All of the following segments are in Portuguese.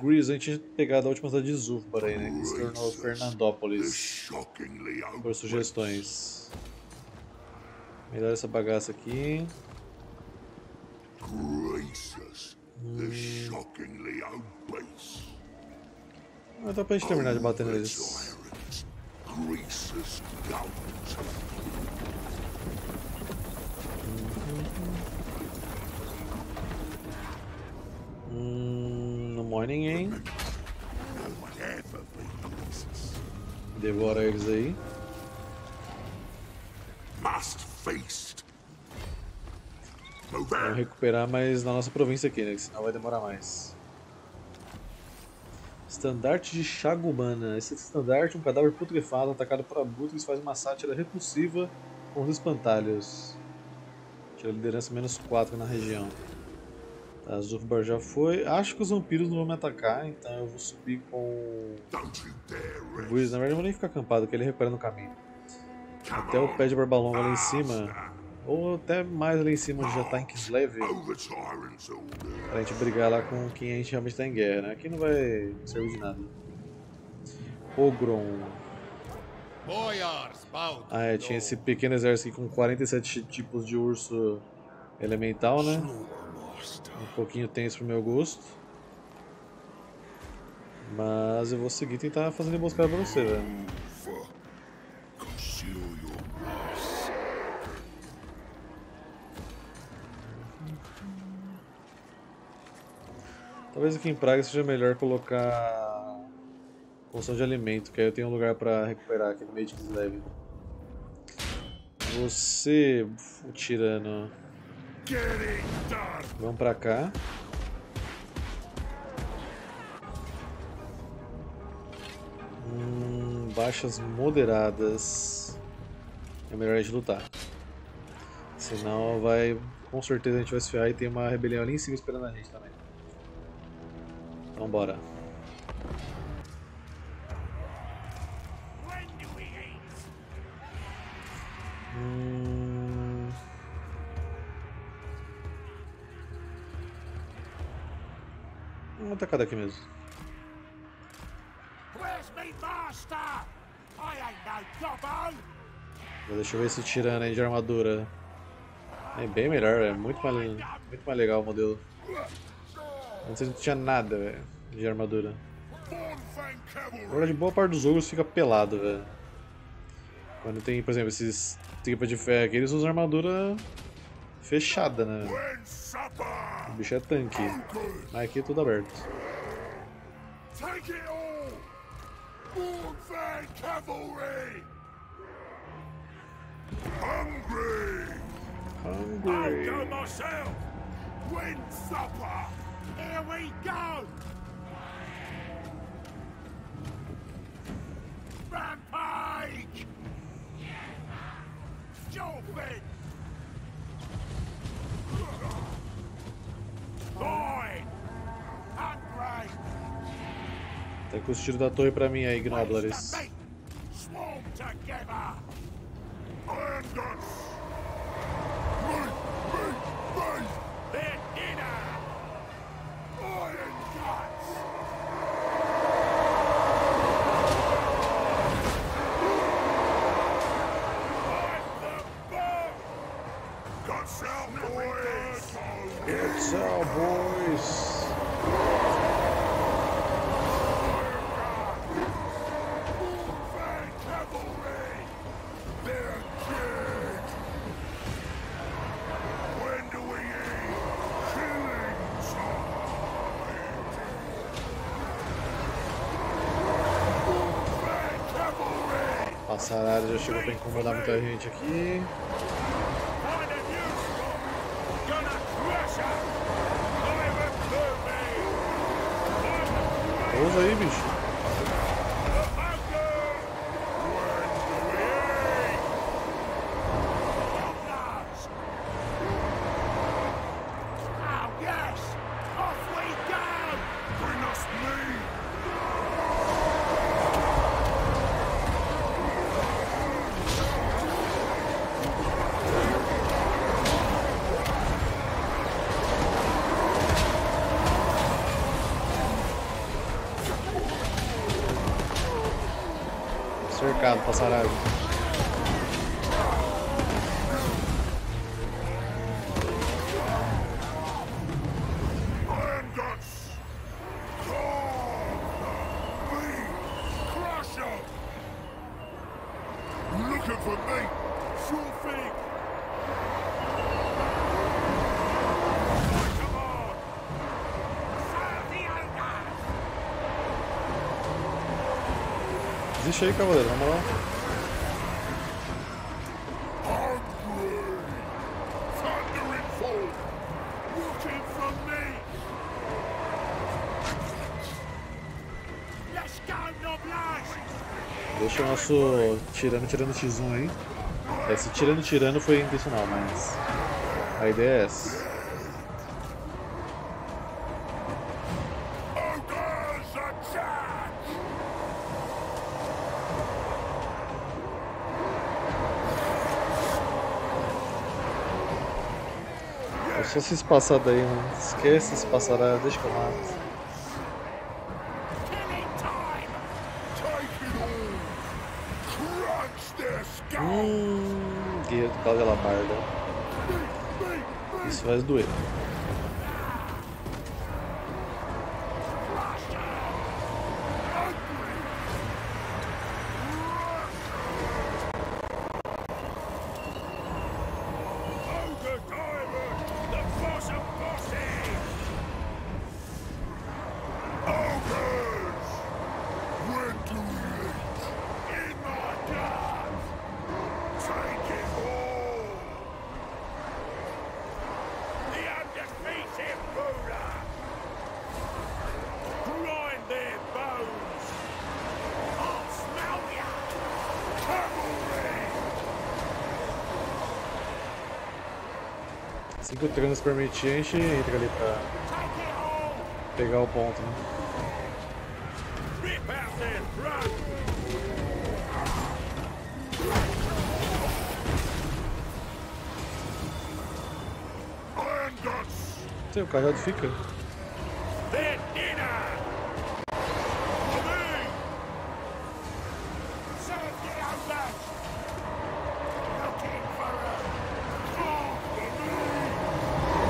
Grease, a gente tinha pegado a última cidade de Zufbar aí, né? Que se tornou Fernandópolis. Por sugestões. Melhor essa bagaça aqui. Hum. Mas dá pra gente terminar de bater neles. Hum, morre ninguém. Devora eles aí. Vamos recuperar mais na nossa província aqui, né? Senão vai demorar mais. Estandarte de Chagumana. Esse estandarte, um cadáver putrefado atacado por abutres, faz uma sátira repulsiva com os espantalhos. Tira a liderança menos 4 na região. Tá, Zufbar já foi. Acho que os vampiros não vão me atacar, então eu vou subir com o Breeze. Na verdade, eu vou nem ficar acampado, que ele recupera no caminho. Até o pé de Barbalonga lá em cima. Ou até mais ali em cima, onde já tá em Kislev. Pra gente brigar lá com quem a gente realmente tá em guerra, né? Aqui não vai servir de nada. Ogron. Ah, é, tinha esse pequeno exército aqui com 47 tipos de urso elemental, né? Um pouquinho tenso pro meu gosto. Mas eu vou seguir tentar fazer emboscada pra você, velho. Talvez aqui em Praga seja melhor colocar função de alimento, que aí eu tenho um lugar pra recuperar aqui no meio de Kislev. Você, o tirano. Vamos pra cá. Hum, baixas moderadas. É melhor a gente lutar. Senão vai. Com certeza a gente vai se ferrar e tem uma rebelião ali em cima esperando a gente também. Então bora. Atacar daqui mesmo. Deixa eu ver esse tirando aí de armadura. É bem melhor, é muito mais, muito mais legal o modelo. Antes não tinha nada, velho, de armadura. Agora de boa parte dos ogros fica pelado, velho. Quando tem, por exemplo, esses tripas de ferro aqui, eles usam armadura fechada, né? O bicho é tanque. Mas aqui é tudo aberto. Hungry! Hungry! I'll go myself! Wind supper! Here we go! Rampage! Stupid! Tem que os tiros da torre pra mim aí, Gnoblares. Guns! Sarada já chegou pra incomodar muita gente aqui. Pousa aí, bicho. Aí, cavaleiro, vamos lá. Deixa o nosso tirano tirando X1 aí. Esse tirando tirando foi intencional, mas a ideia é essa. É só se espaçar daí, mano. Esquece esse passará, deixa que eu mato. Hum, guerreiro do Cavalo Barda. Me, me, me! Isso faz doer. Ogre Diamond! The boss of bosses! Ogres! When do we eat? In my blood! Take it all! The undefeated ruler! Grind their bones! I'll smell ya! Cavalry! O trânsito permitir, a gente entra ali pra pegar o ponto, né? Sim, o cajado fica. Their dinner! For me! Serve the outback! Looking for a... Oh, for me!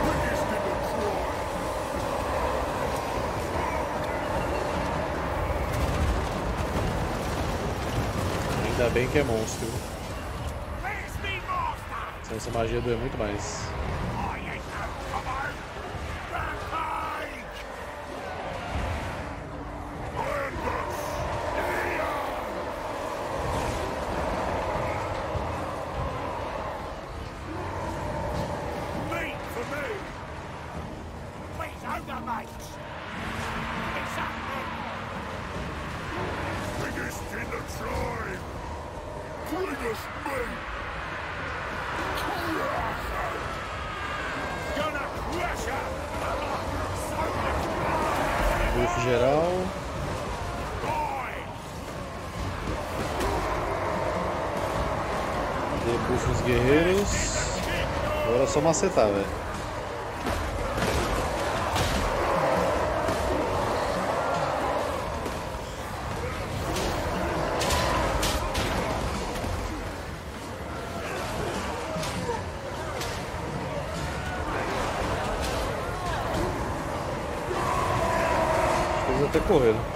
Biggest in the tribe! Ainda bem que é monstro. Essa magia doer muito mais. Debuff nos guerreiros. Agora é só macetar, velho. Até correram.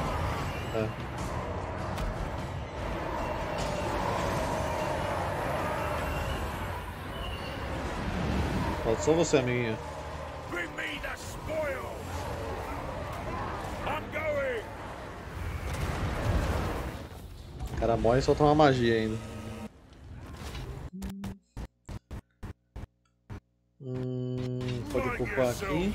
Só você, amiguinho. O cara morre e solta uma magia ainda. Hum, pode ocupar aqui.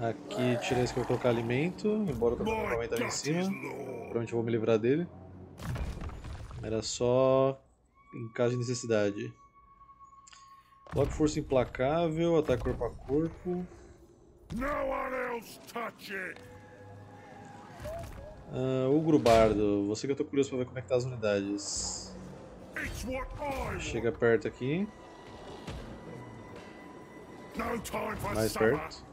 Aqui, tirei esse que eu vou colocar alimento, embora o My caminhão tá ali em cima. Provavelmente eu vou me livrar dele. Era só em caso de necessidade. Coloque força implacável, ataque corpo a corpo. No one else touch it! Ah, Ugro Bardo, você que eu tô curioso pra ver como é que tá as unidades. Chega perto aqui, mais perto.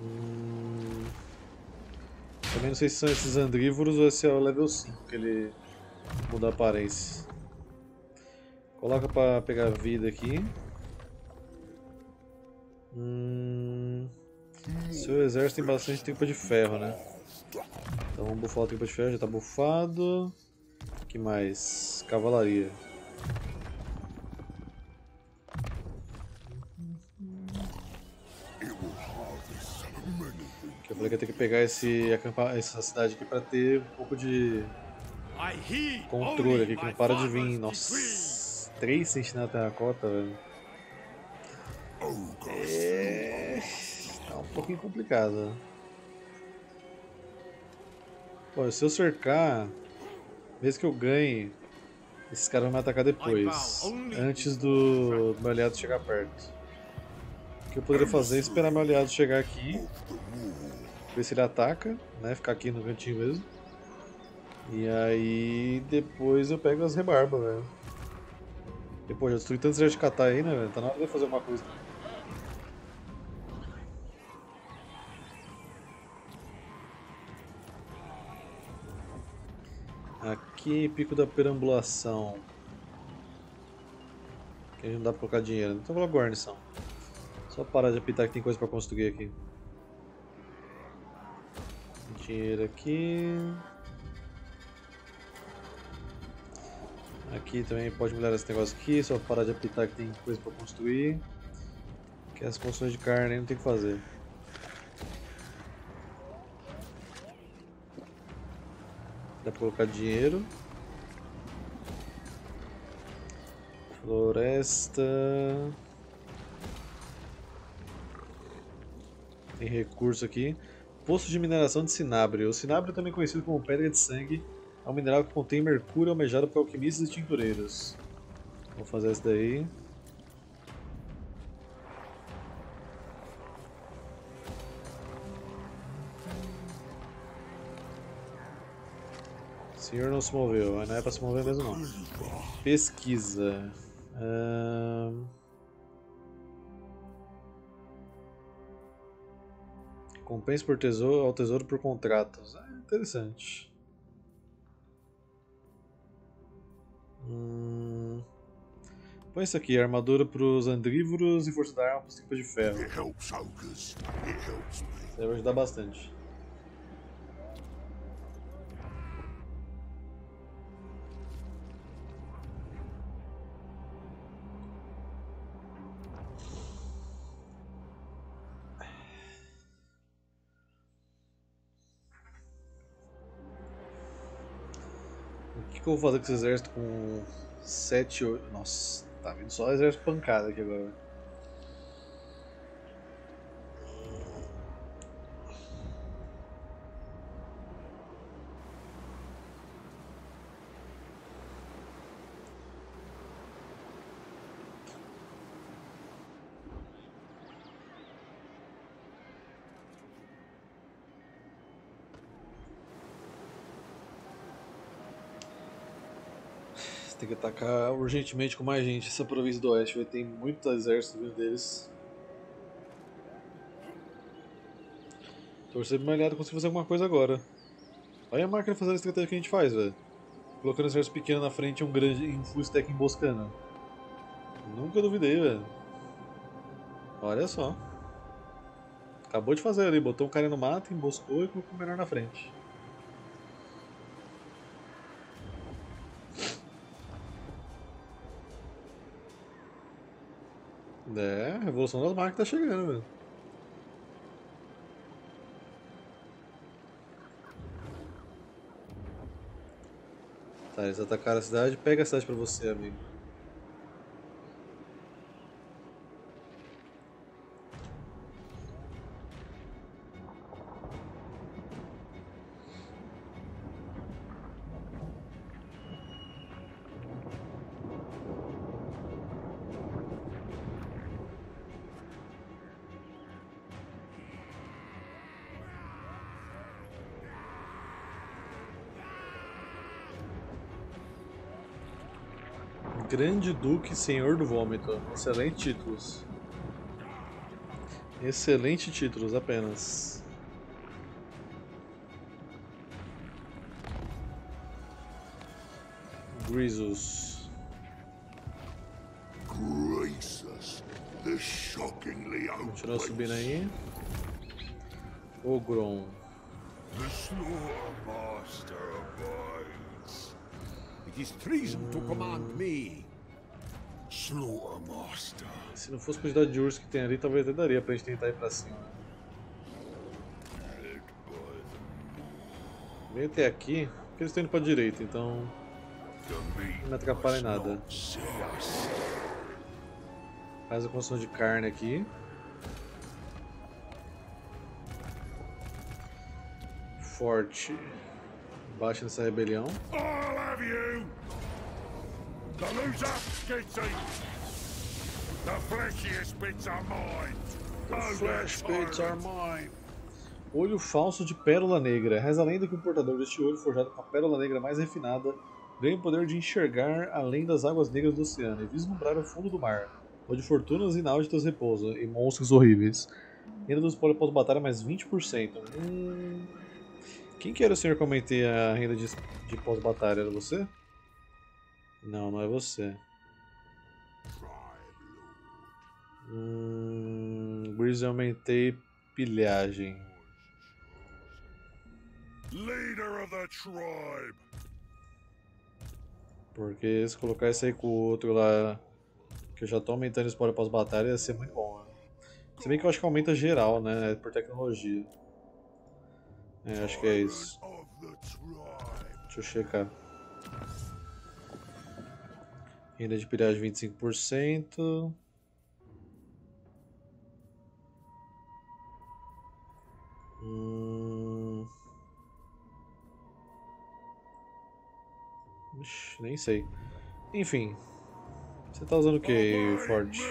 Hum... Também não sei se são esses andrívoros ou esse é o level 5 que ele muda a aparência. Coloca pra pegar vida aqui. Hum... Seu exército tem bastante tripa de ferro, né? Então vamos bufar a tripa de ferro, já tá bufado. Que mais? Cavalaria. Falei que ia ter que pegar esse, acampar, essa cidade aqui pra ter um pouco de controle aqui, que não para de vir. Nossa, três sentinelas terracota, velho. É... Tá um pouquinho complicado. Se eu cercar, mesmo que eu ganhe, esses caras vão me atacar depois, antes do meu aliado chegar perto. O que eu poderia fazer é esperar meu aliado chegar aqui, ver se ele ataca, né, ficar aqui no cantinho mesmo. E aí depois eu pego as rebarbas, velho. Depois, já destruí tanto de catar aí, né, velho? Tá na hora de fazer alguma coisa. Aqui, pico da perambulação. Aqui não dá pra colocar dinheiro, então vou colocar guarnição. Só parar de apitar que tem coisa pra construir aqui. Dinheiro aqui. Aqui também pode melhorar esse negócio aqui, só parar de apitar que tem coisa pra construir. Que as construções de carne não tem que fazer. Dá pra colocar dinheiro. Floresta. Tem recurso aqui. Poço de mineração de cinábrio. O cinábrio, também conhecido como pedra de sangue, é um mineral que contém mercúrio almejado por alquimistas e tintureiros. Vou fazer essa daí. senhor não se moveu, não é pra se mover mesmo não. Pesquisa. Um... Compensa por tesouro, ao tesouro por contratos. É interessante. Hum... Põe isso aqui, armadura para os andrívoros e força da arma para os tipos de ferro. Isso vai ajudar bastante. Que, que eu vou fazer com esse exército com 7, 8. Nossa, tá vindo só exército pancada aqui agora. Urgentemente com mais gente essa província do oeste. Vai ter muito exército vindo deles. Torcer pro meu aliado conseguir fazer alguma coisa agora. Olha a máquina fazendo a estratégia que a gente faz, velho. Colocando um exército pequeno na frente e um grande um full stack emboscando. Nunca duvidei, velho. Olha só. Acabou de fazer ali, botou um cara no mato, emboscou e colocou o menor na frente. É, a revolução das máquinas tá chegando, velho. Tá, eles atacaram a cidade, pega a cidade pra você, amigo. Grande Duque Senhor do Vômito. Excelentes títulos. Excelente títulos, apenas. Grisus. Grace us, the shockingly Continuar subindo aí. Ogron. The slaughter master abides. It is treason to command me. Slaughter master. Se não fosse a quantidade de ursos que tem ali, talvez até daria pra gente tentar ir pra cima. Vem até aqui, porque eles estão indo pra direita, então não atrapalha em nada. Faz a construção de carne aqui. Forte. Baixa nessa rebelião. I'll have you! The loser gets eaten. The fleshiest bits are mine. Flash that pits are tyrant. mine. Olho falso de pérola negra. Reza a lenda que o portador deste olho, forjado com a pérola negra mais refinada, ganha o poder de enxergar além das águas negras do oceano e vislumbrar o fundo do mar, onde fortunas inauditas repousam e monstros horríveis. Renda dos spoiler pós-batalha mais 20%. Hum... Quem que era o senhor que eu aumentei a renda de, de pós-batalha? Era você? Não, não é você. Hum, Breeze eu aumentei pilhagem. Leader of the tribe. Porque se colocar isso aí com o outro lá, que eu já tô aumentando spoiler pós-batalha, ia ser muito bom. Né? Se bem que eu acho que aumenta geral, né? Por tecnologia. É, acho que é isso. Deixa eu checar. Renda de pilhagem 25%. Hum... Ixi, nem sei. Enfim. Você tá usando o que, me.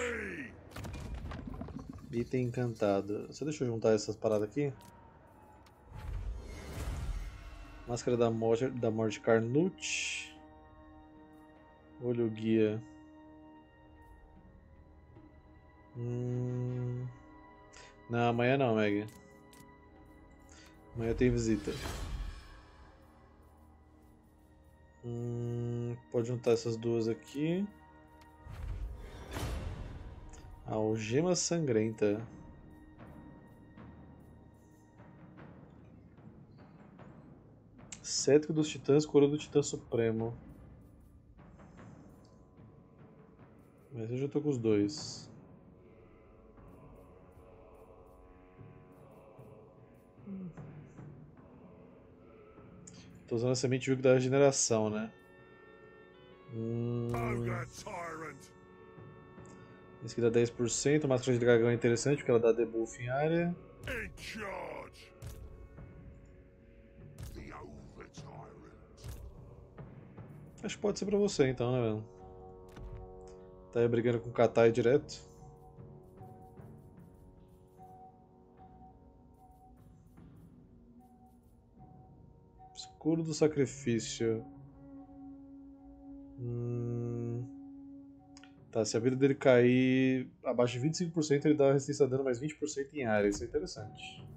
Item encantado. Você deixa eu juntar essas paradas aqui? Máscara da morte, da morte Carnute. Olho guia. Hum... Não, amanhã não, Meg. Amanhã tem visita. Hum, pode juntar essas duas aqui. Algema sangrenta. Cetro dos Titãs, Coroa do Titã Supremo. Mas eu já tô com os dois. Tô usando a semente da regeneração, né? Hum, esse aqui dá 10%. Máscara de dragão é interessante porque ela dá debuff em área. Acho que pode ser pra você então, né, velho? Tá aí brigando com o Katai direto. Escuro do sacrifício. Hum... Tá, se a vida dele cair abaixo de 25%, ele dá resistência a dano mais 20% em área. Isso é interessante.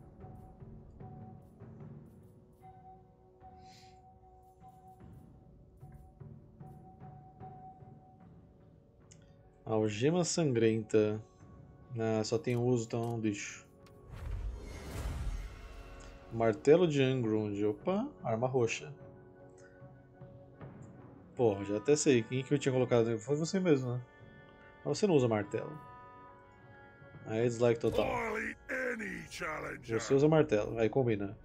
Algema sangrenta. Ah, só tem uso, então deixo. Martelo de Angrund. Opa, arma roxa. Pô, já até sei. Quem que eu tinha colocado? Foi você mesmo, né? Mas você não usa martelo. Aí é dislike total. Você usa martelo, aí combina.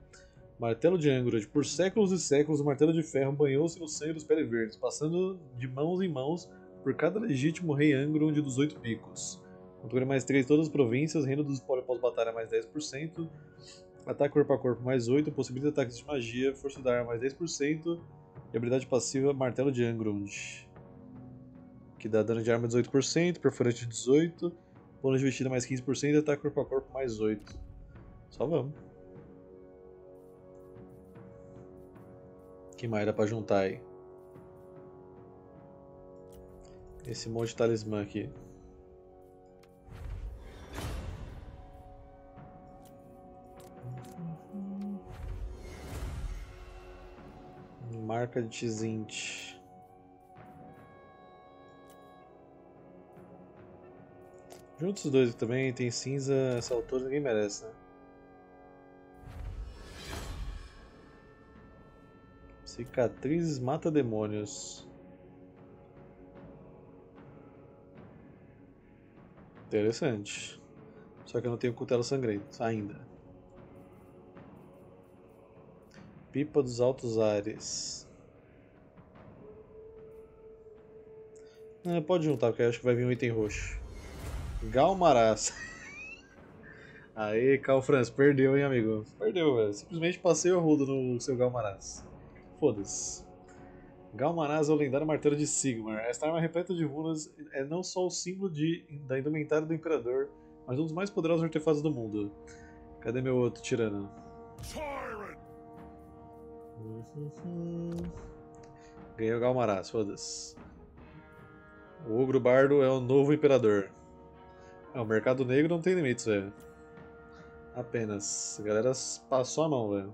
Martelo de Angrod. Por séculos e séculos, o martelo de ferro banhou-se no sangue dos pele verdes, passando de mãos em mãos por cada legítimo rei Angrod dos Oito Picos. Controle mais 3 todas as províncias, reino dos espólio pós-batalha mais 10%, ataque corpo a corpo mais 8, possibilidade de ataques de magia, força da arma mais 10% e habilidade passiva Martelo de Angrod. Que dá dano de arma 18%, perfurante 18%, bônus de vestida mais 15% e ataque corpo a corpo mais 8%. Só vamos. que mais dá pra juntar aí? Esse monte de talismã aqui. Marca de Tzint. Juntos os dois também, tem cinza, essa altura ninguém merece, né? Cicatrizes mata demônios. Interessante. Só que eu não tenho cutelo sangrento ainda. Pipa dos Altos Ares. É, pode juntar, porque acho que vai vir um item roxo. Galmaraz. Aí, Cal France, perdeu, hein, amigo? Perdeu, velho. Simplesmente passei o rudo no seu Galmaraz. Foda-se. Galmaraz é o lendário martelo de Sigmar. Esta arma repleta de runas é não só o símbolo de, da indumentária do Imperador, mas um dos mais poderosos artefatos do mundo. Cadê meu outro tirano? Ganhei o Galmaraz, foda-se. O Ogro Bardo é o novo Imperador. É, o mercado negro não tem limites, velho. Apenas. A galera passou a mão, velho.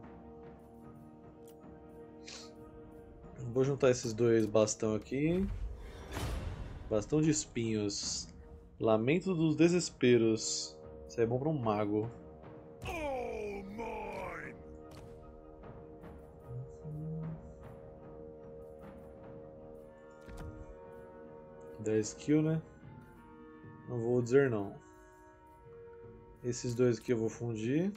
Vou juntar esses dois bastão aqui. Bastão de espinhos. Lamento dos desesperos. Isso é bom pra um mago. Da skill, né? Não vou dizer não. Esses dois aqui eu vou fundir.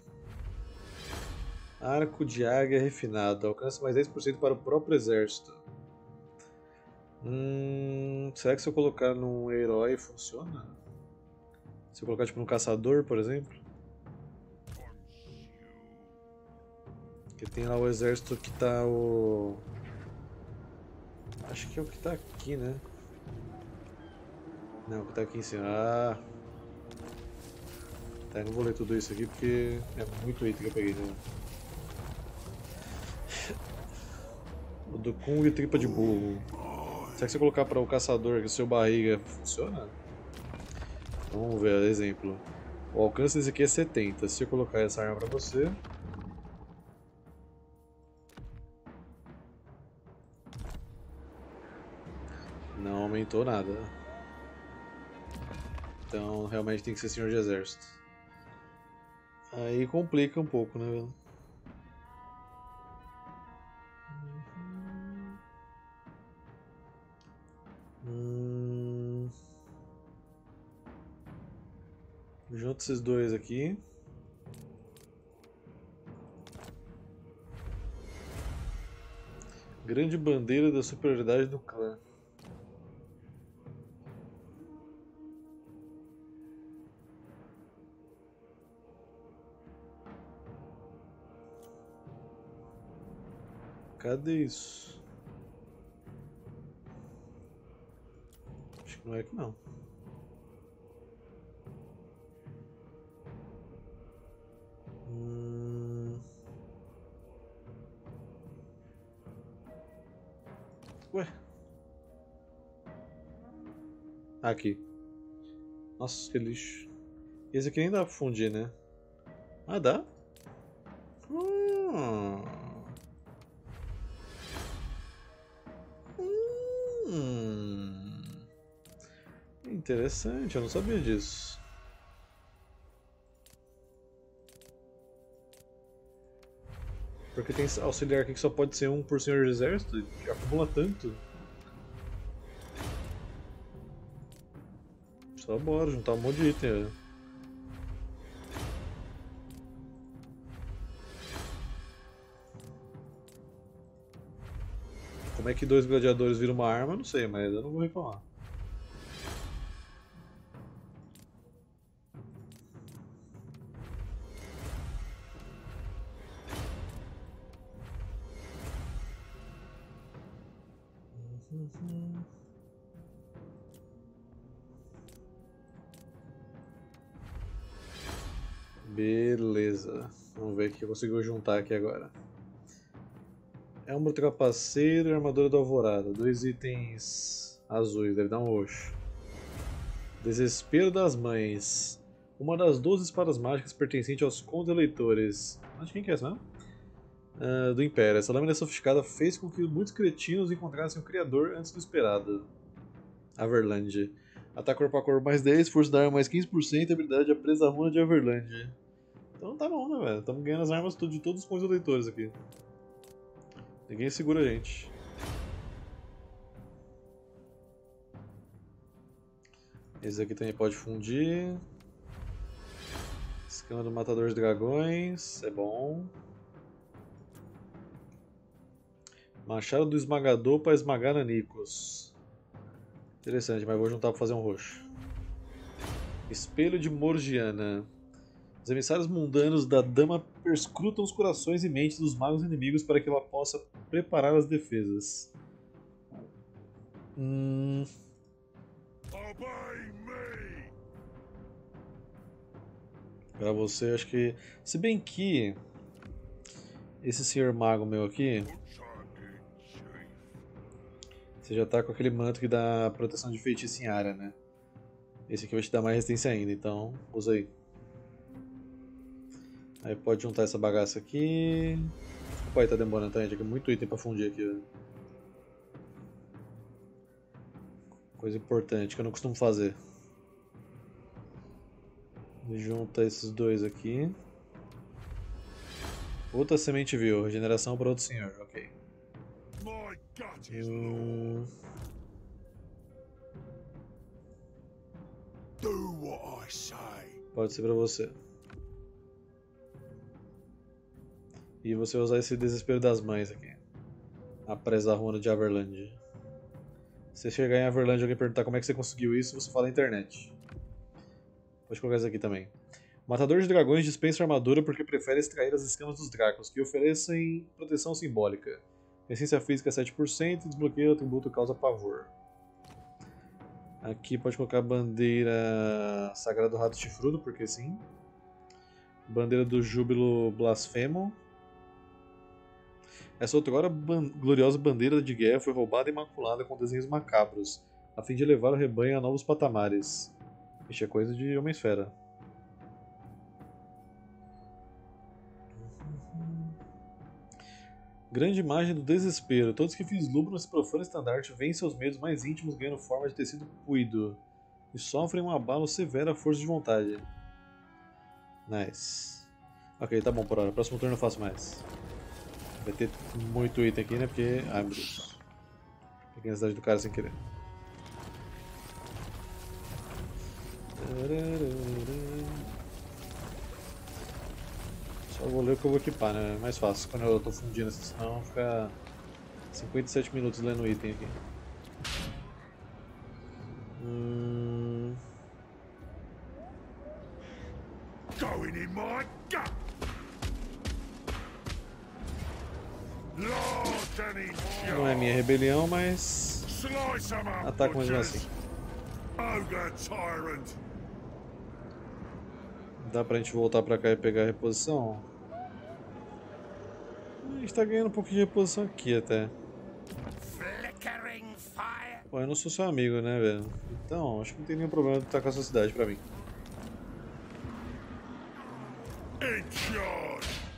Arco de águia refinado. Alcança mais 10% para o próprio exército. Hum, será que se eu colocar num herói funciona? Se eu colocar tipo no caçador, por exemplo? Que tem lá o exército que tá o. Acho que é o que tá aqui, né? Não, o que tá aqui em cima. Ah! Tá, eu não vou ler tudo isso aqui porque é muito item que eu peguei, né? O do Kung e tripa de burro. Será que se eu colocar para o caçador que o seu barriga funciona? Vamos ver, exemplo. O alcance desse aqui é 70. Se eu colocar essa arma para você. Não aumentou nada. Então realmente tem que ser senhor de exército. Aí complica um pouco, né, velho? Hum... Junto esses dois aqui. Grande bandeira da superioridade do clã. Cadê isso? Não é aqui não. Hum... Ué? Aqui. Nossa, que lixo. Esse aqui nem dá pra fundir, né? Ah, dá? Hum. Hum. Interessante, eu não sabia disso. Porque tem auxiliar aqui que só pode ser um por senhor de exército e acumula tanto. Só bora, juntar um monte de item. né? Como é que dois gladiadores viram uma arma, não sei, mas eu não vou reclamar. Que conseguiu juntar aqui agora. Elmo trapaceiro e armadura da alvorada. Dois itens azuis, deve dar um roxo. Desespero das mães. Uma das 12 espadas mágicas pertencente aos condes eleitores. Mas quem que é essa mesmo? ah, do Império. Essa lâmina sofisticada fez com que muitos cretinos encontrassem o Criador antes do esperado. Averland. Ataque corpo a corpo mais 10, força da arma mais 15% e habilidade a presa runa de Averland. Então tá bom, né, velho? Estamos ganhando as armas de todos os pontos eleitores aqui. Ninguém segura a gente. Esse aqui também pode fundir. Escama do Matador de Dragões, é bom. Machado do Esmagador para esmagar nanicos. Interessante, mas vou juntar para fazer um roxo. Espelho de Morgiana. Os emissários mundanos da Dama perscrutam os corações e mentes dos magos inimigos para que ela possa preparar as defesas. Hum... Você, acho que. Se bem que. Esse senhor mago meu aqui. Você já tá com aquele manto que dá proteção de feitiço em área, né? Esse aqui vai te dar mais resistência ainda, então usa aí. Aí pode juntar essa bagaça aqui. Desculpa aí, tá demorando, tá, gente? Aqui é muito item pra fundir aqui. Coisa importante que eu não costumo fazer. Junta esses dois aqui. Outra semente viu, regeneração para outro senhor, ok. Say. pode ser pra você. E você usar esse desespero das mães aqui. A presa runa de Averland. Se chegar em Averland e alguém perguntar como é que você conseguiu isso, você fala na internet. Pode colocar isso aqui também. Matador de dragões dispensa armadura porque prefere extrair as escamas dos dracos, que oferecem proteção simbólica. Essência física 7% e desbloqueio o atributo causa pavor. Aqui pode colocar a bandeira Sagrado Rato Chifrudo, porque sim. Bandeira do Júbilo Blasfemo. Essa outrora ban gloriosa bandeira de guerra foi roubada e maculada com desenhos macabros, a fim de levar o rebanho a novos patamares. Isso é coisa de Homem-Esfera. Grande imagem do desespero. Todos que vislumbram esse profano estandarte veem seus medos mais íntimos ganhando forma de tecido puído e sofrem um abalo severo à força de vontade. Nice. Ok, tá bom por hora. Próximo turno eu faço mais. Vai ter muito item aqui, né? Porque. Ai meu Deus. Peguei a cidade do cara sem querer. Só vou ler o que eu vou equipar, né? É mais fácil quando eu tô fundindo, assim, senão fica 57 minutos lendo item aqui. Minha rebelião, mas mesmo butchers. assim. Dá pra gente voltar pra cá e pegar a reposição? A gente tá ganhando um pouco de reposição aqui até. Pô, eu não sou seu amigo, né, velho? Então, acho que não tem nenhum problema de tacar a sua cidade pra mim.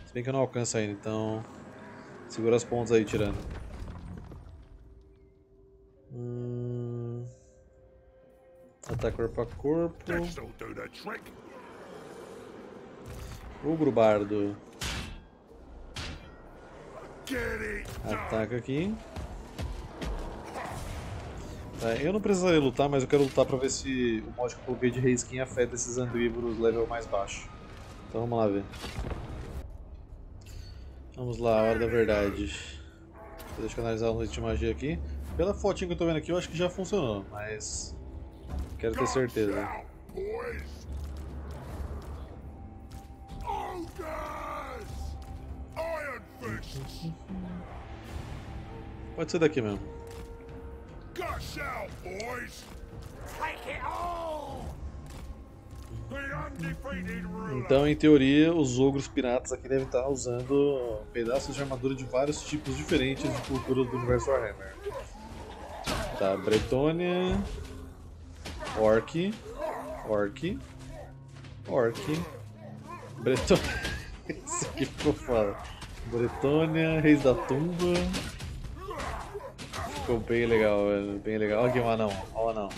Se bem que eu não alcanço ainda, então. Segura as pontas aí, tirando. Hum... Ataque corpo a corpo. Ogro Bardo. Ataca aqui. Tá, eu não precisaria lutar, mas eu quero lutar pra ver se o mod que eu coloquei de reskin afeta esses andrívoros level mais baixo. Então vamos lá ver. Vamos lá, hora da verdade. Deixa eu analisar um de magia aqui. Pela fotinha que eu tô vendo aqui, eu acho que já funcionou, mas quero ter certeza. Pode ser daqui mesmo. Gush out, boys! Take it all! The undefeated ruler! Então, em teoria, os ogros piratas aqui devem estar usando pedaços de armadura de vários tipos diferentes de culturas do universo Warhammer. Tá, Bretônia, Orc, Orc, Orc, Bretônia. Esse aqui ficou foda. Bretônia, Reis da Tumba. Ficou bem legal, velho. Bem legal. Olha aqui um anão. Olha o anão.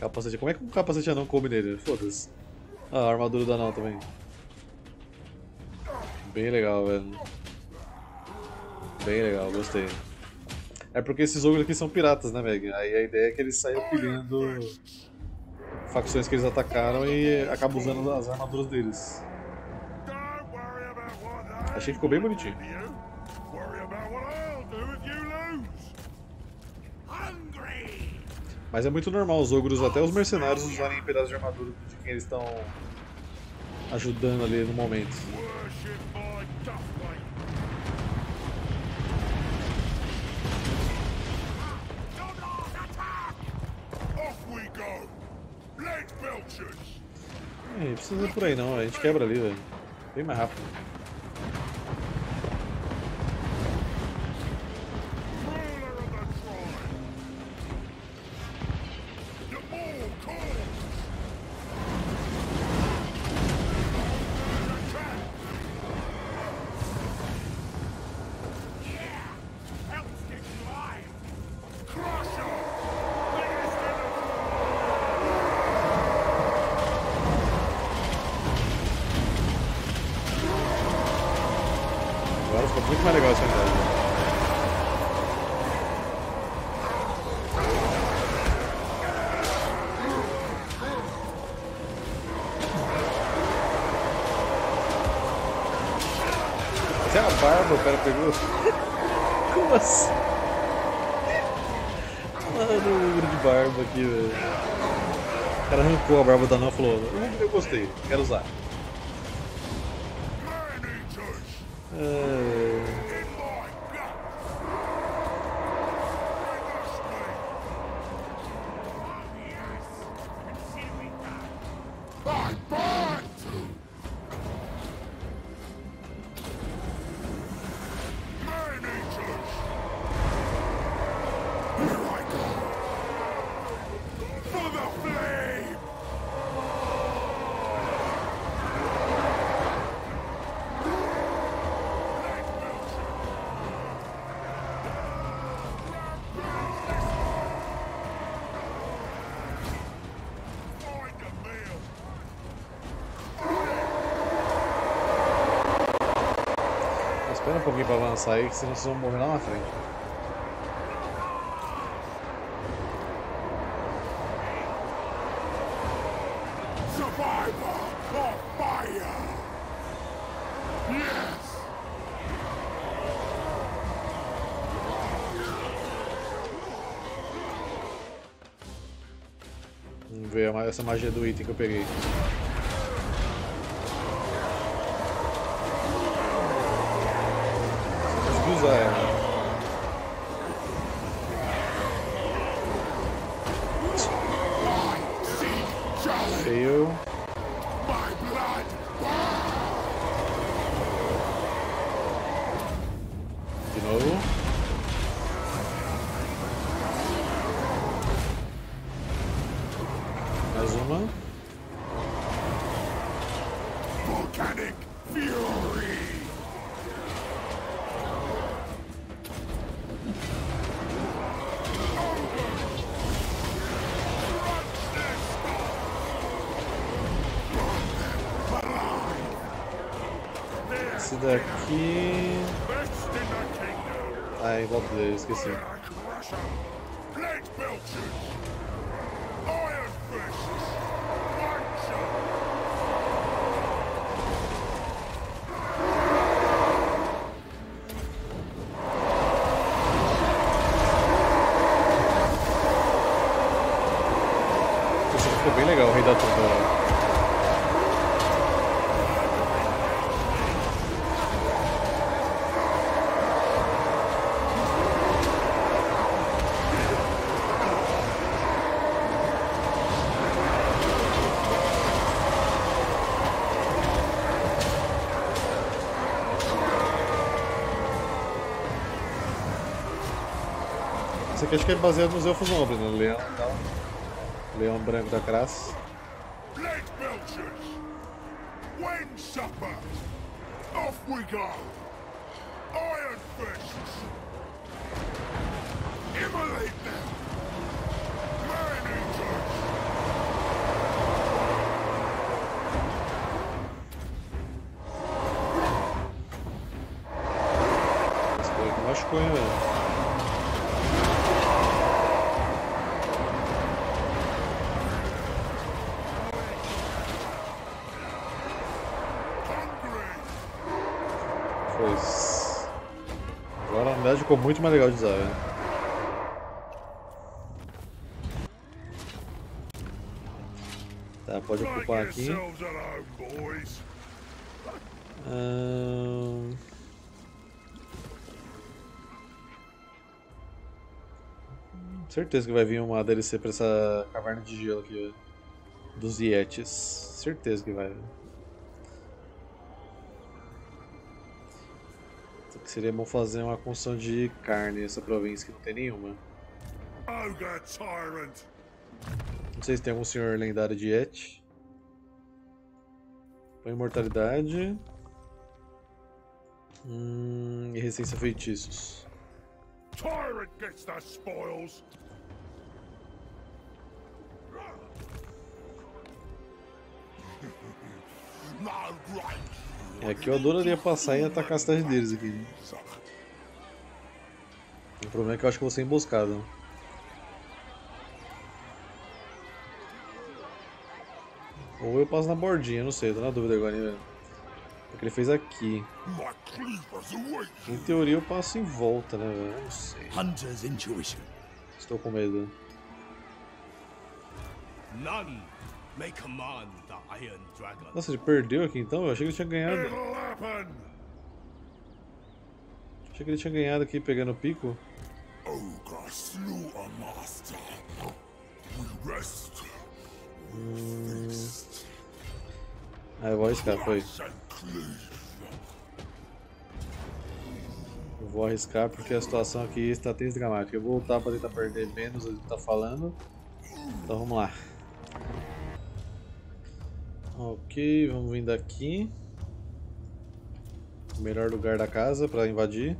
Capacete. Como é que um capacete anão coube nele? Foda-se. Ah, a armadura do anão também. Bem legal, velho. Bem legal, gostei. É porque esses ogros aqui são piratas, né, Meg? Aí a ideia é que eles saiam pilhando facções que eles atacaram e acabam usando as armaduras deles. Achei que ficou bem bonitinho. Mas é muito normal os ogros, até os mercenários, usarem pedaços de armadura de quem eles estão ajudando ali no momento. Worship my duffweight. Attack! Off we go! Leg belchers! É, não precisa ir por aí não, a gente quebra ali, velho. Bem mais rápido. Pouquinho pra avançar aí, que senão vocês vão morrer lá na frente. Survivor of fire! Yes! Vamos ver essa magia do item que eu peguei. Iron fists! Puncher! Esse aqui ficou bem legal, o Rei da Tumba. Aqui acho que é baseado nos Elfos Nobres, né? Leão e tal. Leão branco da Crass. Leg belchers! Supper! Off we go! fists! Immolate them! Ficou muito mais legal de usar, velho. Tá, pode ocupar aqui. Certeza que vai vir uma DLC pra essa caverna de gelo aqui. Dos Yetis. Certeza que vai. Seria bom fazer uma construção de carne nessa província que não tem nenhuma. Não sei se tem algum senhor lendário de Yeti. Põe imortalidade. Hum, e resistência a feitiços. Tyrant gets the spoils! no right! É que eu adoraria passar e atacar a cidade deles aqui. O problema é que eu acho que eu vou ser emboscado. Ou eu passo na bordinha, não sei, tô na dúvida agora, hein, velho. O que ele fez aqui. Em teoria eu passo em volta, né, velho? Não sei. Estou com medo. None Nossa, ele perdeu aqui então? Eu achei que ele tinha ganhado. Achei que ele tinha ganhado aqui pegando o pico. Feast. Ah, eu vou arriscar, foi. Eu vou arriscar porque a situação aqui está tensa dramática. Eu vou voltar para tentar perder menos do que tá falando. Então vamos lá. Ok, vamos vir daqui. O melhor lugar da casa para invadir.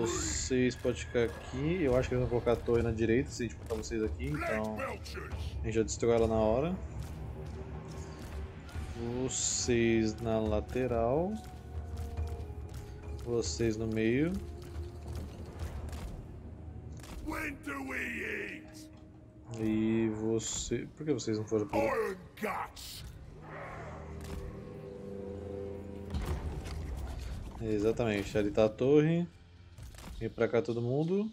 Vocês podem ficar aqui. Eu acho que eles vão colocar a torre na direita se a gente botar vocês aqui. Então a gente já destrói ela na hora. Vocês na lateral. Vocês no meio. When do we? E você. Por que vocês não foram por. Exatamente, ali tá a torre. Vem pra cá todo mundo.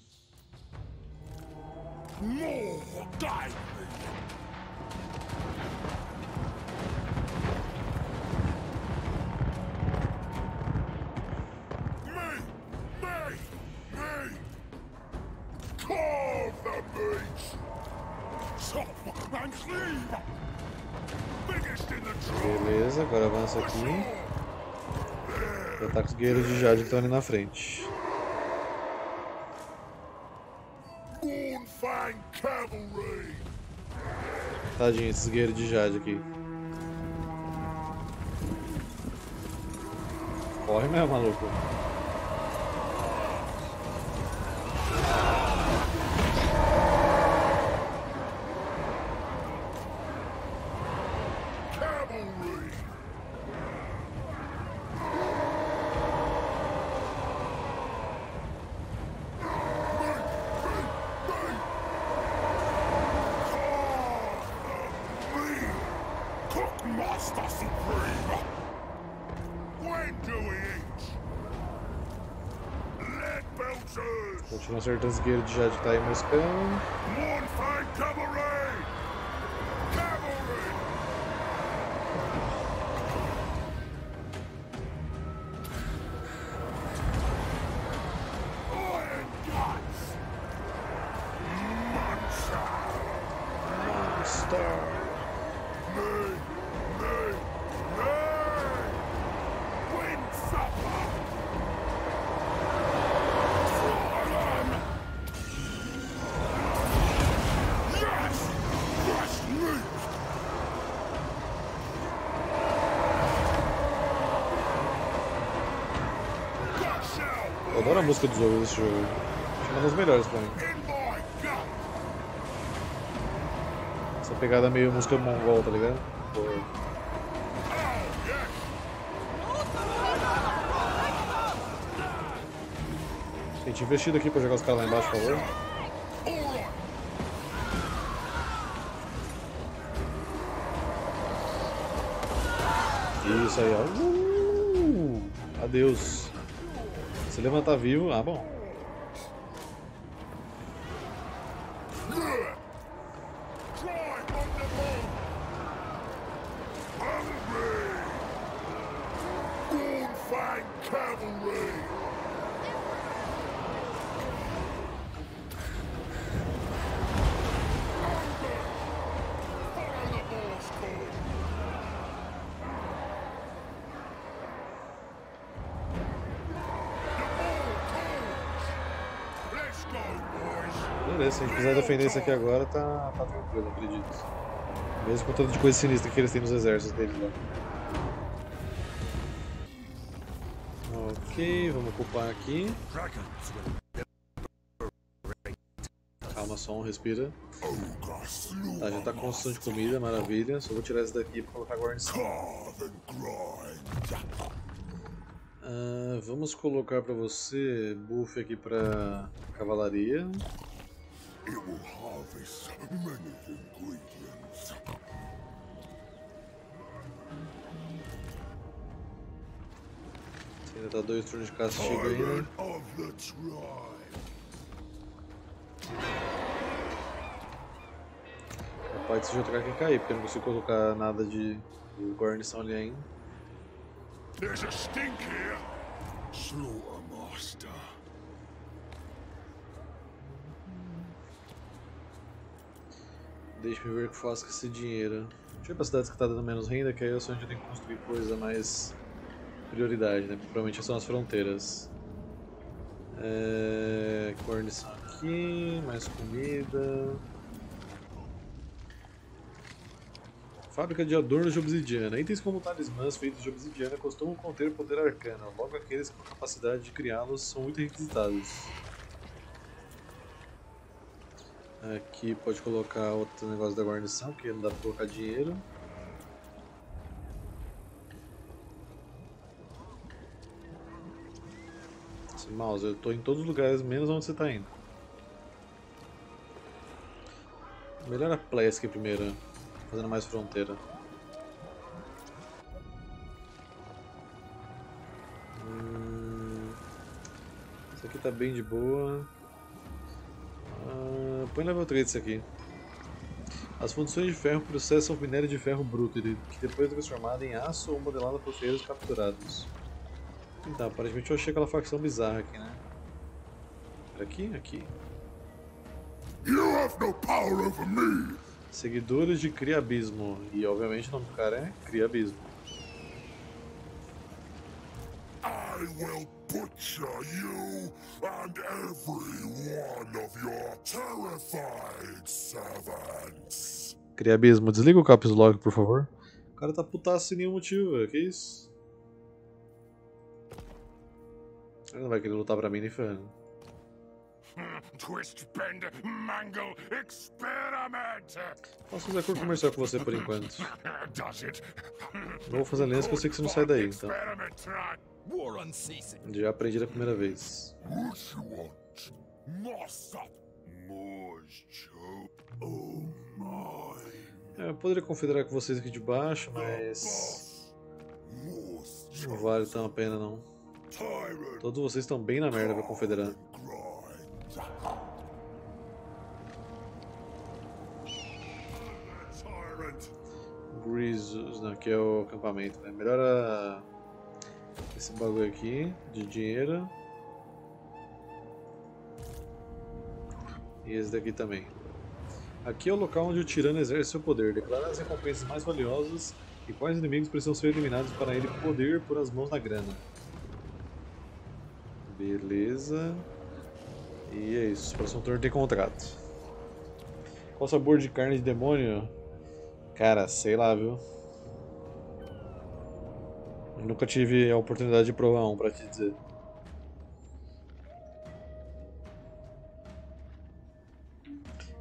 Carve the meat. Beleza, agora avança aqui. E ataca os guerreiros de Jade que estão ali na frente. Tadinho, esses guerreiros de Jade aqui. Corre mesmo, maluco. Cavalry. Cookmaster Supreme! When do we eat? Lead acertando os guerreiros de Jade que música dos jogos desse jogo. Acho uma das melhores pra mim. Essa pegada meio música mongol, tá ligado? Yes! Gente, investido aqui pra jogar os caras lá embaixo, por favor. Isso aí, ó. Uh, adeus. Se levantar vivo, ah, bom. Hungry! Cavalry! Precisar defender isso aqui agora, tá, tá tranquilo, acredito. Mesmo com tanto de coisa sinistra que eles têm nos exércitos deles lá. Ok, vamos ocupar aqui. Calma só, um respira. Tá, já tá com de comida, maravilha. Só vou tirar isso daqui pra colocar guarnição. grind. Ah, vamos colocar pra você buff aqui pra cavalaria. It will harvest many ingredients. Ainda tá dois turnos de castigo the tribe. Capaz desse JK que cair, porque eu não consigo colocar nada de, de guarnição ali ainda. There's a stink here. Slaughter master. Deixa-me ver o que faço com esse dinheiro. Deixa eu ir pra cidades que tá dando menos renda, que aí eu sei onde eu tenho que construir coisa mais prioridade, né? Provavelmente são as fronteiras. É... Aqui, mais comida. Fábrica de adornos de obsidiana. Itens como talismãs feitos de obsidiana costumam conter poder arcano, logo aqueles com capacidade de criá-los são muito requisitados. Aqui pode colocar outro negócio da guarnição, que não dá pra colocar dinheiro. Esse mouse, eu tô em todos os lugares, menos onde você tá indo. Melhora a Plesk primeiro, fazendo mais fronteira. Hum, Isso aqui tá bem de boa. Ah, põe level 3 isso aqui. As fundições de ferro processam minério de ferro bruto, que depois é transformado em aço ou modelado por ferreiros capturados. Então, aparentemente eu achei aquela facção bizarra aqui, né? Era aqui? Aqui. You have no power over me. Seguidores de Criabismo. E obviamente o nome do cara é Criabismo. I will butcher you and every one of your terrified servants. Criabismo, desliga o caps lock, por favor. O cara tá putaço sem nenhum motivo. Que isso? Ele não vai querer lutar pra mim nem ferrando. Twist, bend, mangle, experiment. Posso fazer acordo comercial com você por enquanto. Não vou fazer aliança que eu sei que você não sai daí, então. Já aprendi da primeira vez. Oh my. É, eu poderia confederar com vocês aqui de baixo, mas. Não vale tão a pena não. Todos vocês estão bem na merda pra confederar. Grizzles, né, que é o acampamento, né? Melhora esse bagulho aqui de dinheiro. E esse daqui também. Aqui é o local onde o tirano exerce seu poder, declarar as recompensas mais valiosas e quais inimigos precisam ser eliminados para ele poder pôr as mãos na grana. Beleza. E é isso, próximo turno tem contrato. Qual sabor de carne de demônio? Cara, sei lá, viu? nunca tive a oportunidade de provar um, pra te dizer.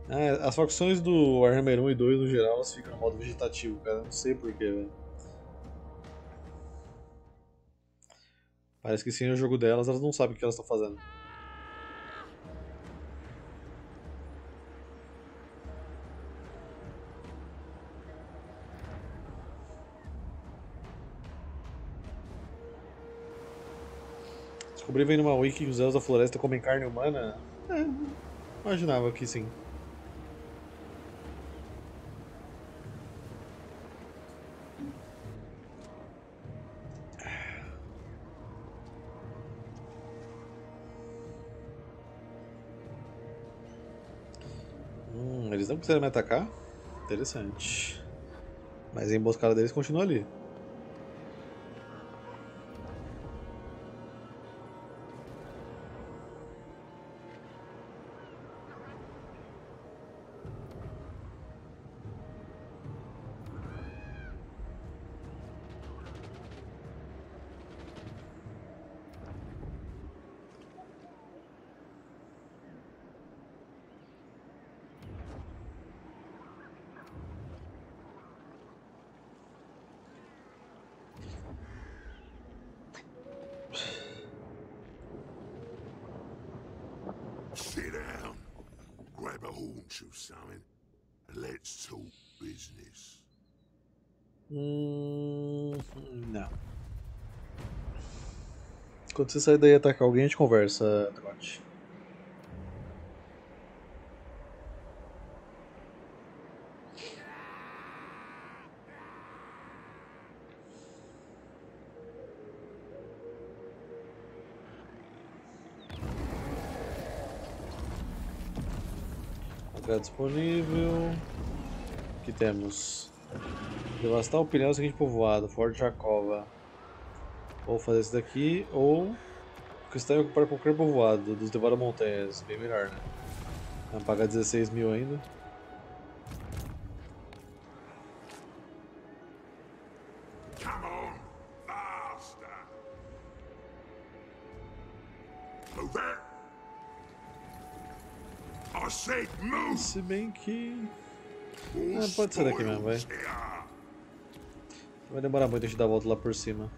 É, as facções do Warhammer 1 e 2 no geral elas ficam no modo vegetativo, cara. Não sei porquê, velho. Parece que sem o jogo delas, elas não sabem o que elas estão fazendo. Descobri vendo uma wiki que os elfos da floresta comem carne humana. É, imaginava que sim. Hum, eles não quiseram me atacar? Interessante. Mas a emboscada deles continua ali. Quando você sair daí e atacar alguém, a gente conversa, Trote. Lugar disponível. Aqui temos. Devastar o pneu seguinte povoado, Forte Jacova. Ou fazer isso daqui, ou conquistar e ocupar qualquer povoado dos Devora Montanhas. Bem melhor, né? Vamos pagar 16 mil ainda. Se bem que. Ah, pode ser daqui mesmo, vai. Vai demorar muito a gente dar a volta lá por cima.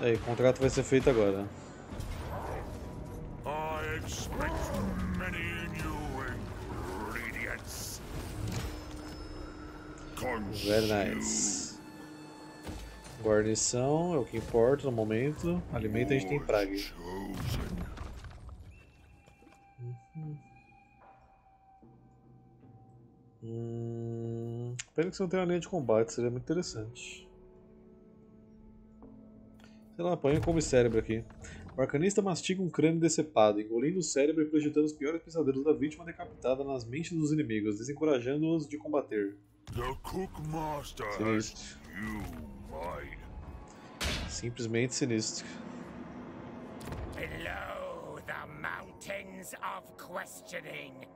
Aí, o contrato vai ser feito agora. I expect many ingredients. Very nice. Guarnição é o que importa no momento. Alimento a gente tem praga. Hum, pena que você não tem uma linha de combate, seria muito interessante. Sei lá, põe como cérebro aqui. O arcanista mastiga um crânio decepado, engolindo o cérebro e projetando os piores pesadelos da vítima decapitada nas mentes dos inimigos, desencorajando-os de combater. The Cook Master Sinistro. you made. Simplesmente sinistro. Below the mountains of questioning,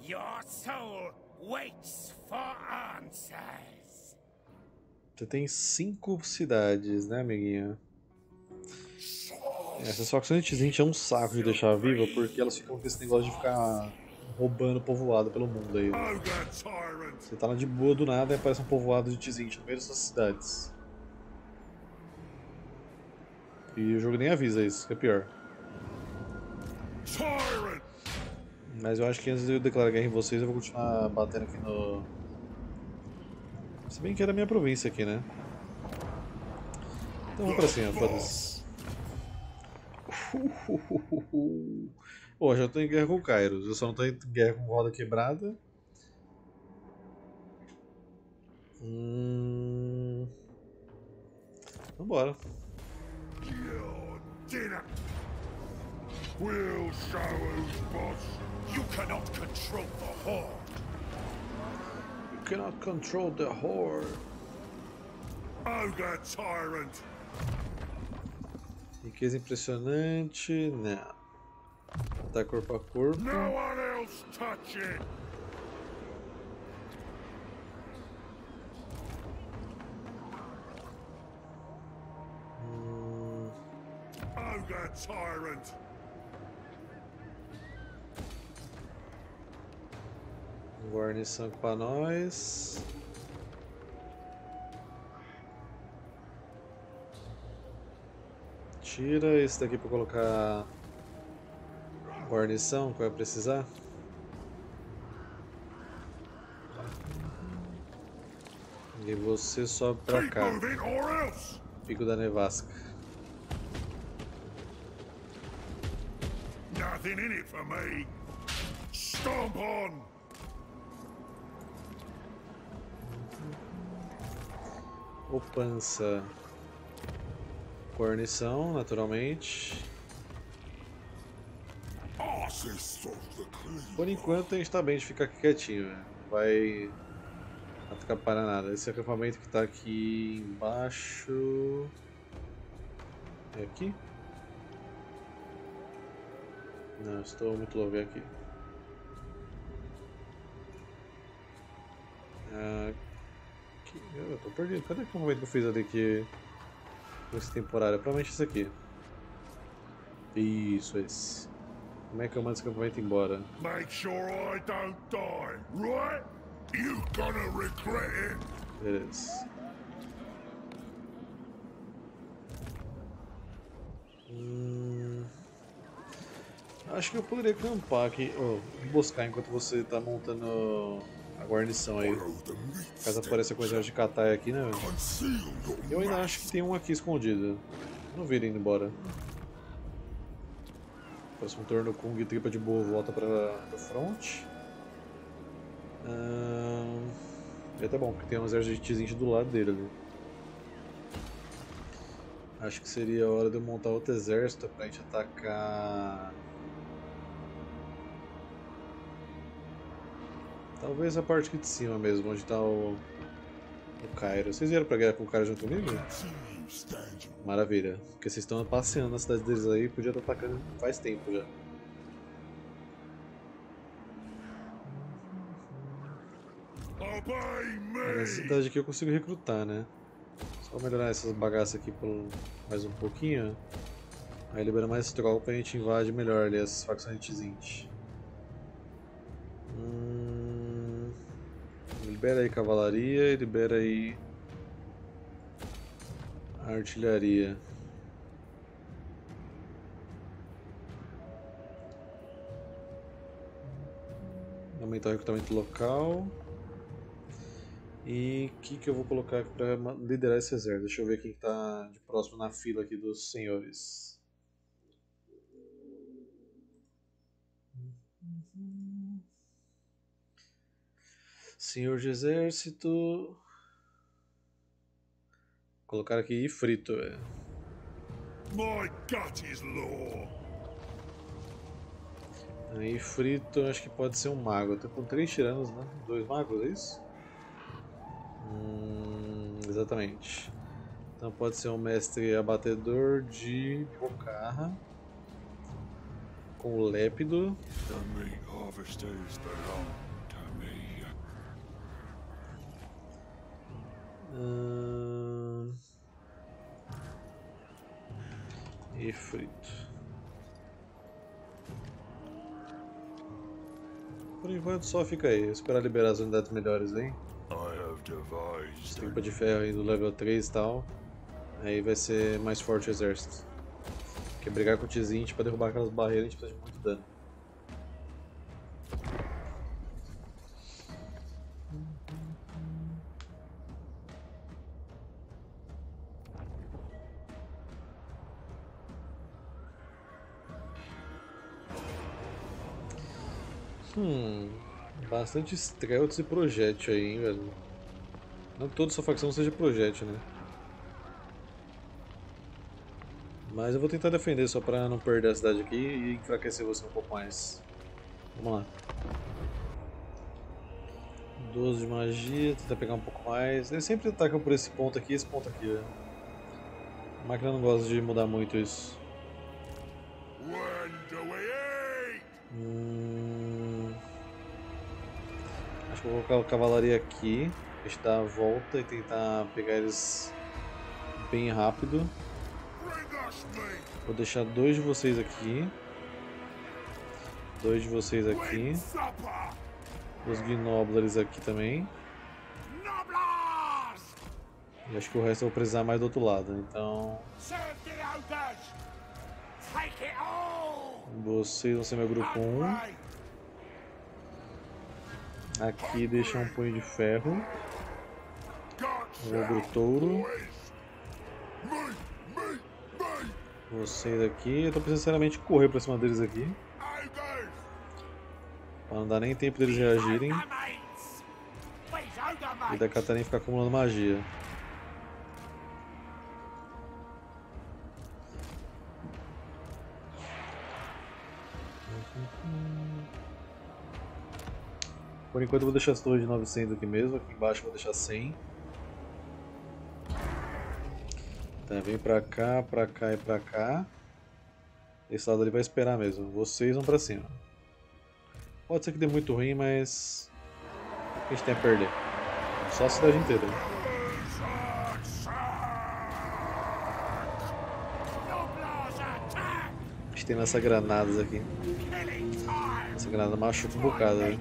your soul waits for answers. Você tem cinco cidades, né, amiguinha? Essas facções de Tzint é um saco de deixar viva, porque elas ficam com esse negócio de ficar roubando povoado pelo mundo aí. Você tá lá de boa do nada e aparece um povoado de Tzint no meio dessas cidades. E o jogo nem avisa isso, que é pior. Mas eu acho que antes de eu declarar guerra em vocês, eu vou continuar batendo aqui no. Se bem que da minha província aqui, né? Então vamos pra cima, foda-se. Pô, já tô em guerra com o Kairos, eu só não tô em guerra com roda quebrada. Hum... Vambora. We'll show who's boss. You cannot control the Horde. You cannot control the horde. Ogre Tyrant. Riqueza impressionante. Não. Tá corpo a corpo. No one else hum. oh, Tyrant! Guarnição pra nós. Tira esse daqui pra colocar guarnição que vai precisar. E você sobe pra Keep cá. Pico da Nevasca. Nothing in it for me. Stomp on! O pança. Guarnição, naturalmente. Por enquanto a gente tá bem de ficar aqui quietinho, né? Vai atrapalhar nada. Esse acampamento que tá aqui embaixo. É aqui? Não, estou muito louco é aqui. Ah, aqui. Eu tô perdido. Cadê o acampamento que eu fiz ali que. Esse temporário? Provavelmente esse aqui. Isso, esse. Como é que eu mando esse acampamento embora? Make sure I don't die, right? You gonna regret it. Beleza. Hum, acho que eu poderia acampar aqui, ou buscar enquanto você tá montando a guarnição aí. Caso apareça coisa de Katai aqui, né? Eu ainda acho que tem um aqui escondido. Não vi ele indo embora. Próximo turno, Kung tripa de boa volta pra, pra front. É até bom, porque tem um exército do lado dele ali. Acho que seria a hora de eu montar outro exército pra gente atacar. Talvez a parte aqui de cima mesmo, onde tá o. O Cairo. Vocês vieram pra guerra com o Cairo junto comigo? Maravilha. Porque vocês estão passeando na cidade deles aí, podia estar atacando faz tempo já. Nessa cidade aqui eu consigo recrutar, né? Só melhorar essas bagaças aqui por mais um pouquinho. Aí libera mais tropa pra gente invadir melhor ali as facções Tzint. Hum... Libera aí cavalaria e libera aí artilharia. Aumentar o recrutamento local. E o que, que eu vou colocar aqui para liderar esse exército? Deixa eu ver quem está de próximo na fila aqui dos senhores. Senhor de exército. Colocar aqui Ifrito, é. My gut is law. Aí Frito acho que pode ser um mago. Eu tô com três tiranos, né? Dois magos, é isso? Hum, exatamente. Então pode ser um mestre abatedor de Bocarra. Com o Lépido. The meat harvesters belong to me. Hum, e Frito. Por enquanto só fica aí. Esperar liberar as unidades melhores devised Tripa de ferro aí do level 3 e tal. Aí vai ser mais forte o exército. Porque brigar com o Tzint pra derrubar aquelas barreiras a gente precisa de muito dano. Bastante Strelts e projétil aí, hein, velho. Não que toda sua facção seja projétil, né? Mas eu vou tentar defender só pra não perder a cidade aqui e enfraquecer você um pouco mais. Vamos lá. 12 de magia, tentar pegar um pouco mais. Eles sempre atacam por esse ponto aqui e esse ponto aqui. Né? A máquina não gosta de mudar muito isso. Hum... Vou colocar a cavalaria aqui. A gente dar a volta e tentar pegar eles bem rápido. Vou deixar dois de vocês aqui. Dois de vocês aqui. Os gnoblas aqui também. E acho que o resto eu vou precisar mais do outro lado. Então, vocês vão ser meu grupo 1. Upgrade! Aqui deixa um punho de ferro. O touro. Vocês aqui. Eu tô precisando sinceramente correr pra cima deles aqui. Pra não dar nem tempo deles reagirem. E da Catarina ficar acumulando magia. Por enquanto eu vou deixar as torres de 900 aqui mesmo, aqui embaixo vou deixar 100. Tá, vem pra cá, pra cá e pra cá. Esse lado ali vai esperar mesmo, vocês vão pra cima. Pode ser que dê muito ruim, mas... O que a gente tem a perder? Só a cidade inteira. A gente tem lança granadas aqui. Essa granada machuca um bocado, né?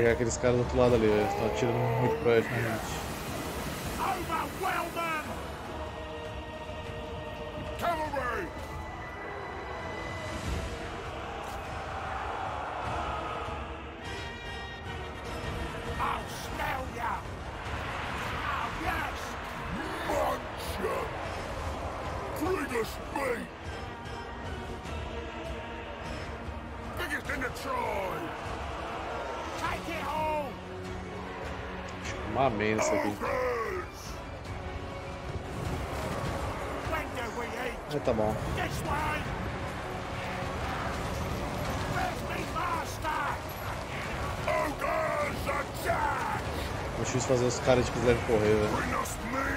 Pegar aqueles caras do outro lado ali, eles estão atirando muito pra gente na gente. Overwhelm them! Cavalry! Uma isso aqui. Mas tá bom. É difícil fazer os caras que quiserem correr, velho.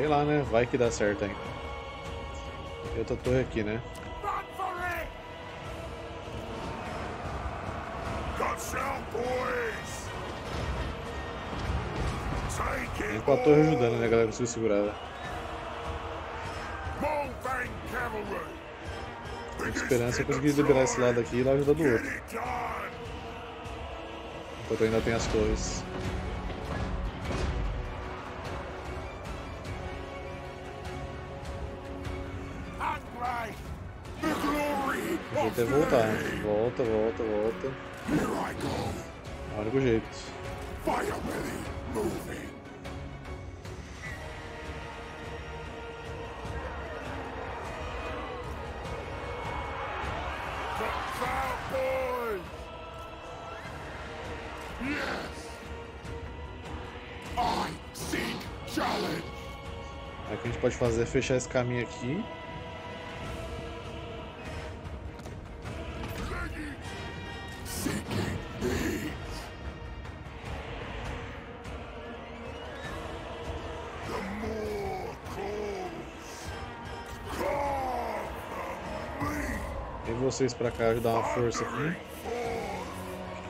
Sei lá, né? Vai que dá certo aí. E outra torre aqui, né? It com a torre ajudando, né? Galera conseguiu segurar. ela. Com esperança eu conseguir liberar esse lado aqui e lá ajudar do outro. Enquanto ainda tem as torres. Até voltar. Volta, volta, volta. Here I go! É o único jeito. Fire ready! Moving! The Cowboys! Yes! I seek challenge! Aí o que a gente pode fazer é fechar esse caminho aqui. Vocês pra cá ajudar uma força aqui.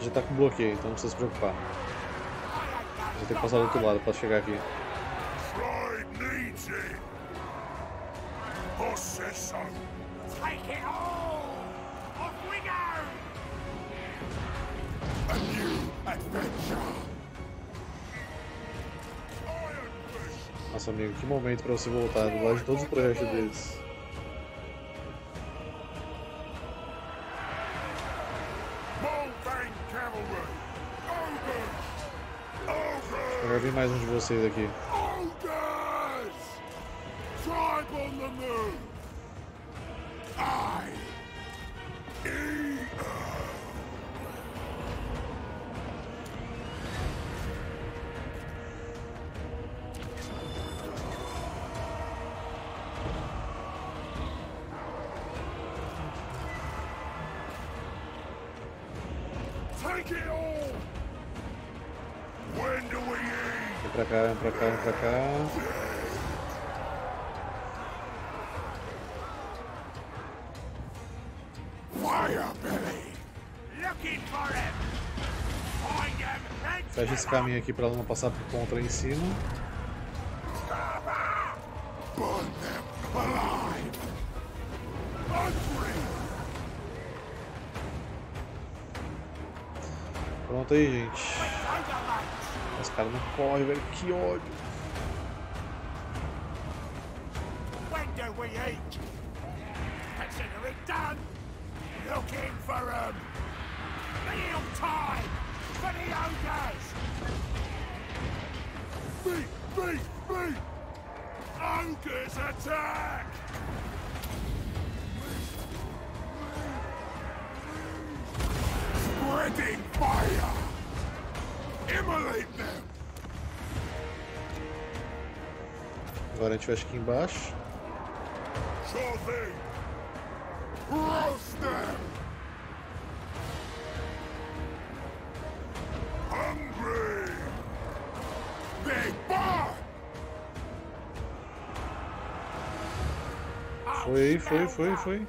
Já tá com bloqueio, então não precisa se preocupar. Já tem que passar do outro lado pra chegar aqui. Nossa amigo, que momento pra você voltar do lado de todos os projetos deles. Vocês aqui. Pra cá, pra cá, Fecha esse caminho aqui pra ela não passar por contra em cima. Pronto aí, gente. Os caras não correm, velho. Que ódio. Agora a gente fecha aqui embaixo. Foi aí, foi, foi, foi.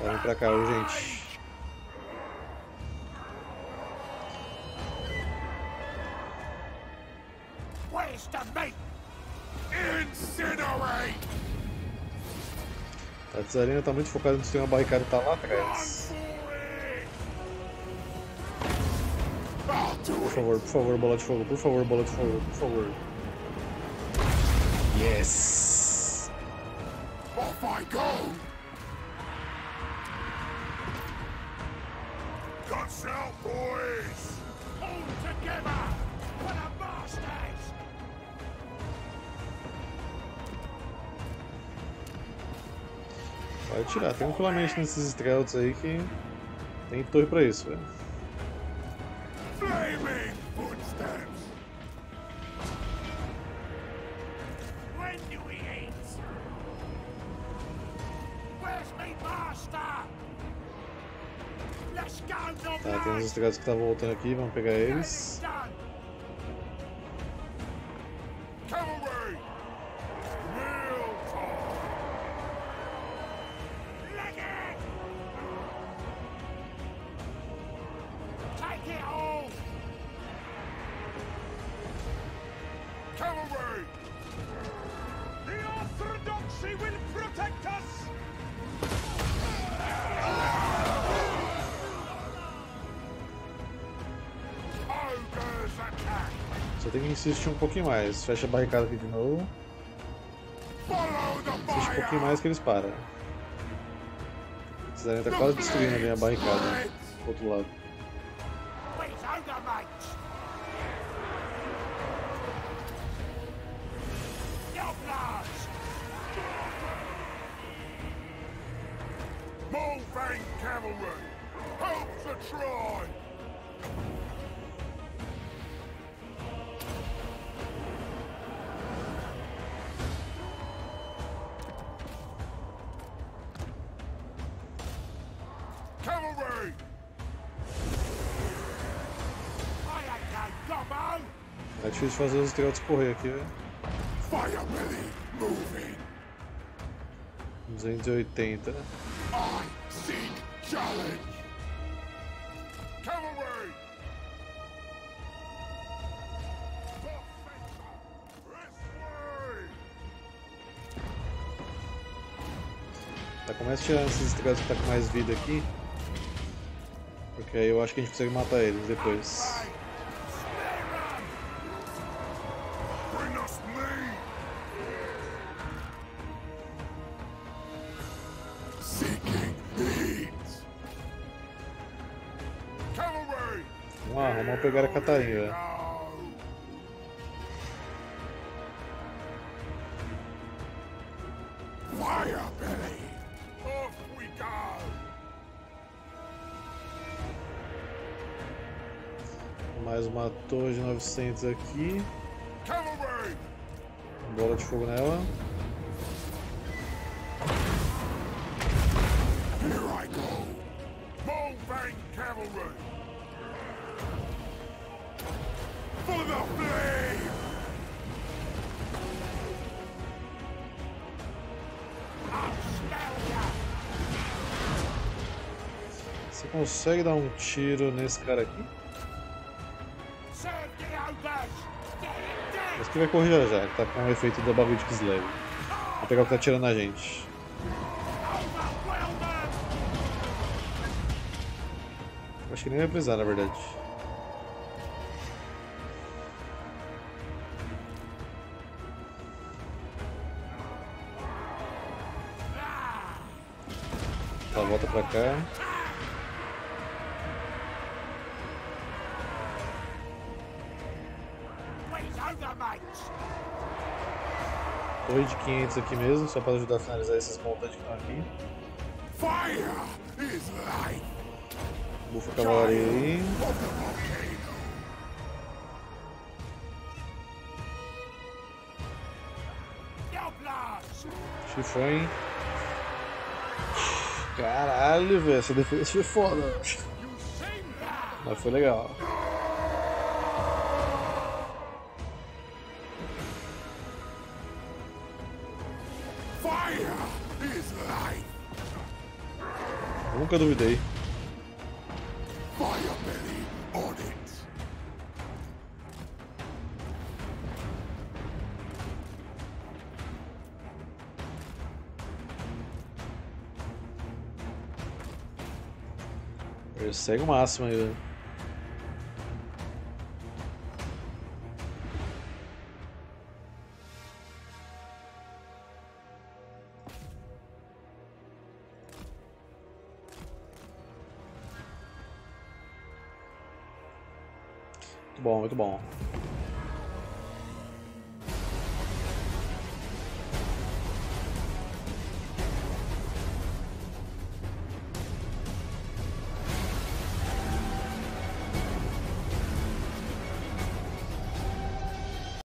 Vem pra cá, gente. A Tsarina tá muito focada em destruir uma barricada tá lá atrás. I'll do Por favor, por favor, bola de fogo, por favor, bola de fogo, por favor. Yes! Tranquilamente nesses Strelts aí que tem torre pra isso, velho. Tá, tem uns! Strelts que tá voltando aqui, vamos pegar eles. Só tem que insistir um pouquinho mais. Fecha a barricada aqui de novo. Insiste um pouquinho mais que eles param. A Tsarina tá quase destruindo a barricada. Do outro lado. É difícil fazer os Strelts correr aqui, velho. Fire belly moving. 280. I seek challenge. Cavalry. Tá, começa tirando esses estragas que tá com mais vida aqui. Porque aí eu acho que a gente consegue matar eles depois. Catarina. Go. Mais uma torre de 900 aqui. Bola de fogo nela. Consegue dar um tiro nesse cara aqui? Esse aqui vai correr já ele tá com o efeito da bagulho de Kislev. Vou pegar o que tá tirando a gente. Acho que nem vai precisar, na verdade. Tá, volta pra cá. Torre de 500 aqui mesmo, só para ajudar a finalizar esses montantes que estão aqui. Fire is. Bufa a cavalaria aí. Chifrão. Caralho, velho, essa defesa foi foda. Mas foi legal. Duvidei. Belly on it. Segue o máximo aí, velho. Muito bom, muito bom.